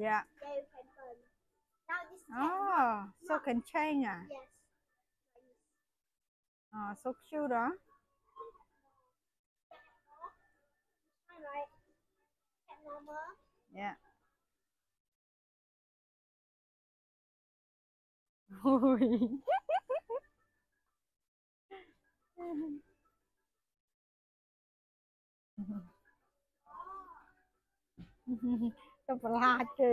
Yeah. Yeah, you can turn. Now this Oh, so can change à? Oh, yes. Ờ, so cute đó. Fine, right? Cat normal. Yeah. 都不拉筋。